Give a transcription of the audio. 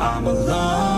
I'm alone,